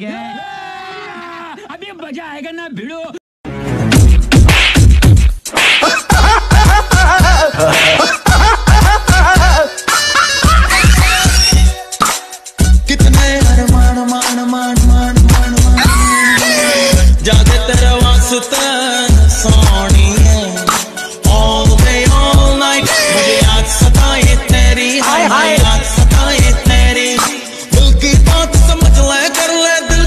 क्या अभी मज़ा आएगा ना भिड़ो। तेरी हाय हाय। सताए तेरी। दिल बात acı le kar le